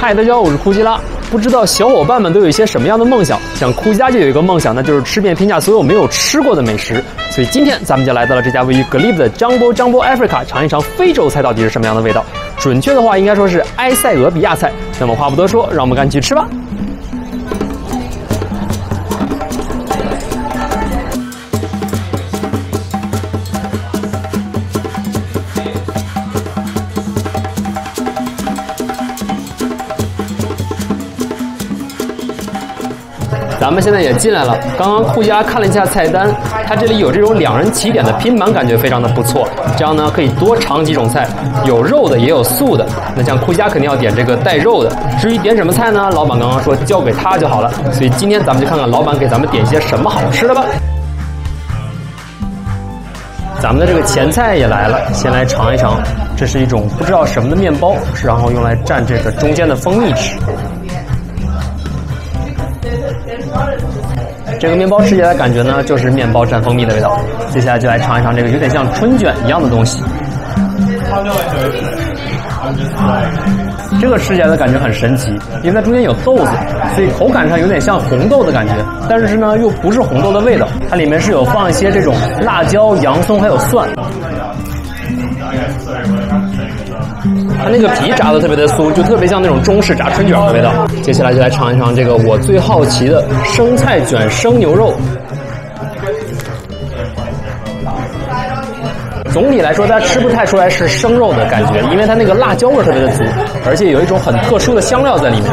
嗨，大家好，我是库吉拉。不知道小伙伴们都有一些什么样的梦想？像库家就有一个梦想，那就是吃遍天下所有没有吃过的美食。所以今天咱们就来到了这家位于格利布的 Jumbo Jumbo Africa，尝一尝非洲菜到底是什么样的味道。准确的话，应该说是埃塞俄比亚菜。那么话不多说，让我们赶紧去吃吧。咱们现在也进来了。刚刚库家看了一下菜单，它这里有这种两人起点的拼盘，感觉非常的不错。这样呢，可以多尝几种菜，有肉的也有素的。那像库家肯定要点这个带肉的。至于点什么菜呢？老板刚刚说交给他就好了。所以今天咱们就看看老板给咱们点些什么好吃的吧。咱们的这个前菜也来了，先来尝一尝。这是一种不知道什么的面包，然后用来蘸这个中间的蜂蜜吃。这个面包吃起来感觉呢，就是面包蘸蜂蜜的味道。接下来就来尝一尝这个有点像春卷一样的东西。这个吃起来的感觉很神奇，因为它中间有豆子，所以口感上有点像红豆的感觉，但是呢又不是红豆的味道。它里面是有放一些这种辣椒、洋葱还有蒜。它那个皮炸的特别的酥，就特别像那种中式炸春卷的味道。接下来就来尝一尝这个我最好奇的生菜卷生牛肉。总体来说，它吃不太出来是生肉的感觉，因为它那个辣椒味特别的足，而且有一种很特殊的香料在里面。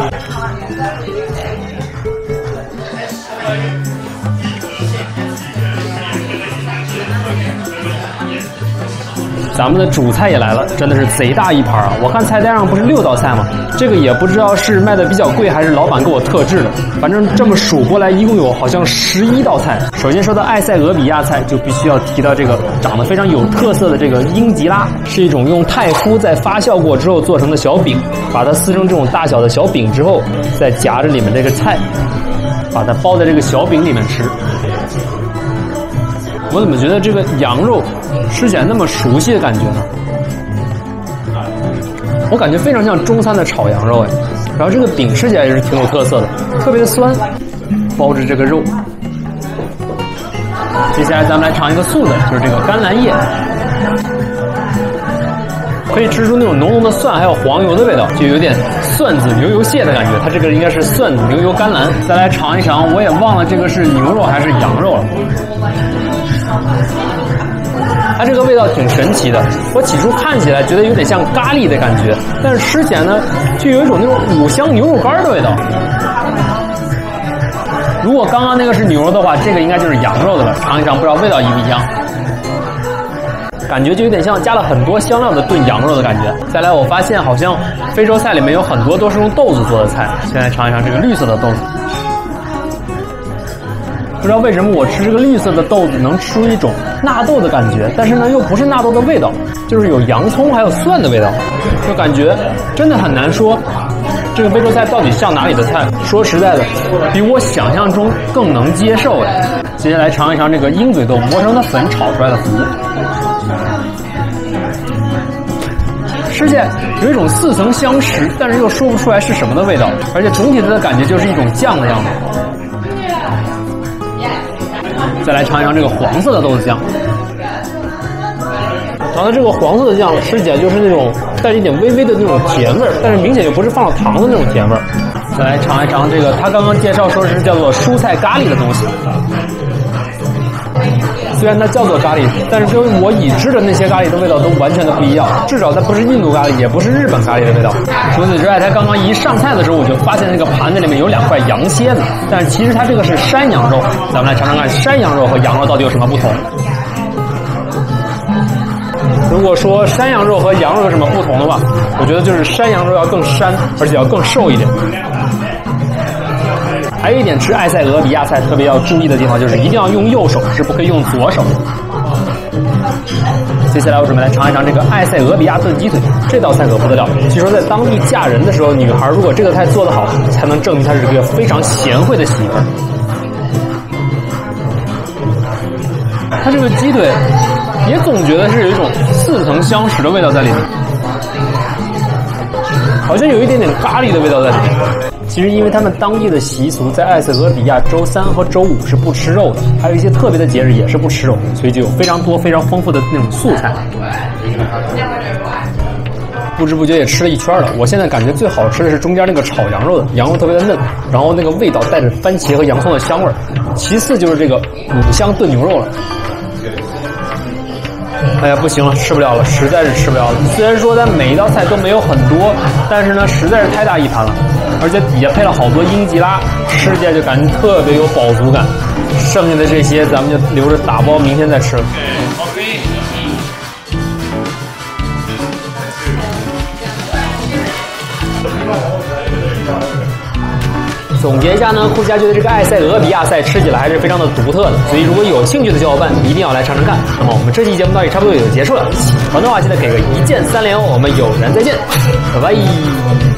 咱们的主菜也来了，真的是贼大一盘啊！我看菜单上不是六道菜吗？这个也不知道是卖的比较贵，还是老板给我特制的。反正这么数过来，一共有好像十一道菜。首先说到埃塞俄比亚菜，就必须要提到这个长得非常有特色的这个英吉拉，是一种用太麸在发酵过之后做成的小饼，把它撕成这种大小的小饼之后，再夹着里面这个菜，把它包在这个小饼里面吃。我怎么觉得这个羊肉吃起来那么熟悉的感觉呢？我感觉非常像中餐的炒羊肉哎。然后这个饼吃起来也是挺有特色的，特别的酸，包着这个肉。接下来咱们来尝一个素的，就是这个甘蓝叶，可以吃出那种浓浓的蒜还有黄油的味道，就有点蒜子牛油蟹的感觉。它这个应该是蒜子牛油甘蓝。再来尝一尝，我也忘了这个是牛肉还是羊肉了。它这个味道挺神奇的，我起初看起来觉得有点像咖喱的感觉，但是吃起来呢，就有一种那种五香牛肉干的味道。如果刚刚那个是牛肉的话，这个应该就是羊肉的了。尝一尝，不知道味道一不一样。感觉就有点像加了很多香料的炖羊肉的感觉。再来，我发现好像非洲菜里面有很多都是用豆子做的菜。先来尝一尝这个绿色的豆子。不知道为什么我吃这个绿色的豆子能吃出一种纳豆的感觉，但是呢又不是纳豆的味道，就是有洋葱还有蒜的味道，就感觉真的很难说这个非洲菜到底像哪里的菜。说实在的，比我想象中更能接受哎。接下来尝一尝这个鹰嘴豆磨成的粉炒出来的糊，吃起来有一种似曾相识，但是又说不出来是什么的味道，而且总体的感觉就是一种酱的样子。再来尝一尝这个黄色的豆子酱，然后这个黄色的酱吃起来就是那种带一点微微的那种甜味儿，但是明显又不是放了糖的那种甜味儿。再来尝一尝这个，他刚刚介绍说是叫做蔬菜咖喱的东西。虽然它叫做咖喱，但是跟我已知的那些咖喱的味道都完全的不一样。至少它不是印度咖喱，也不是日本咖喱的味道。除此之外，它刚刚一上菜的时候，我就发现那个盘子里面有两块羊蝎子，但是其实它这个是山羊肉。咱们来尝尝看，山羊肉和羊肉到底有什么不同？如果说山羊肉和羊肉有什么不同的话，我觉得就是山羊肉要更膻，而且要更瘦一点。还有一点吃埃塞俄比亚菜特别要注意的地方，就是一定要用右手，是不可以用左手。接下来我准备来尝一尝这个埃塞俄比亚炖鸡腿，这道菜可不得了。据说在当地嫁人的时候，女孩如果这个菜做得好，才能证明她是一个非常贤惠的媳妇。它这个鸡腿也总觉得是有一种似曾相识的味道在里面。好像有一点点咖喱的味道在里面。其实，因为他们当地的习俗，在埃塞俄比亚周三和周五是不吃肉的，还有一些特别的节日也是不吃肉，所以就有非常多、非常丰富的那种素菜。不知不觉也吃了一圈了，我现在感觉最好吃的是中间那个炒羊肉的，羊肉特别的嫩，然后那个味道带着番茄和洋葱的香味儿。其次就是这个五香炖牛肉了。哎呀，不行了，吃不了了，实在是吃不了了。虽然说它每一道菜都没有很多，但是呢，实在是太大一盘了，而且底下配了好多英吉拉，吃起来就感觉特别有饱足感。剩下的这些咱们就留着打包，明天再吃了。总结一下呢，库家觉得这个埃塞俄比亚菜吃起来还是非常的独特的，所以如果有兴趣的小伙伴一定要来尝尝看。那么我们这期节目到这里差不多也就结束了，喜欢的话记得给个一键三连哦，我们有缘再见，拜拜。